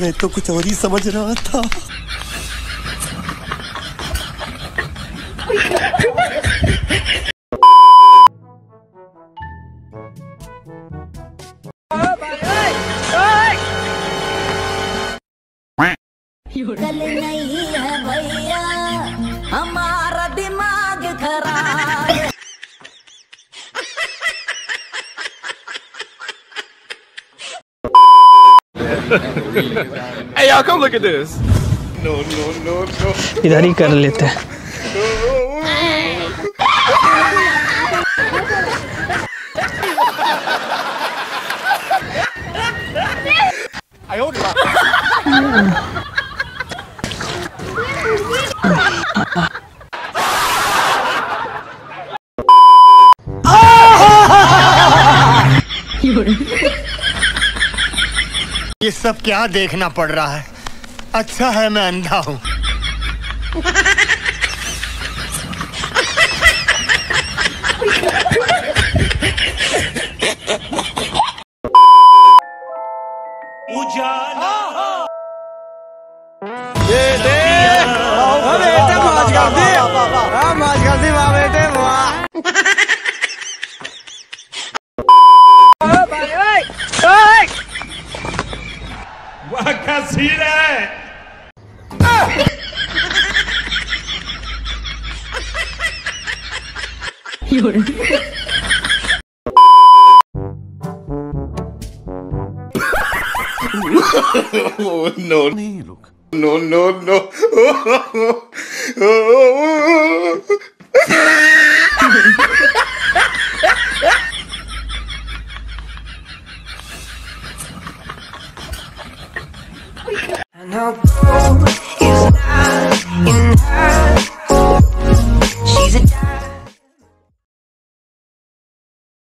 मैं तो कुछ और ही समझ रहा था कल नहीं है भैया हमारा दिमाग खराब। Hey, y'all, come look at this. इधर ही कर लेते हैं। ये सब क्या देखना पड़ रहा है? अच्छा है मैं अंधा हूँ। उजाला। तो वाह क्या सीन है no. नहीं रुक नो नो नो help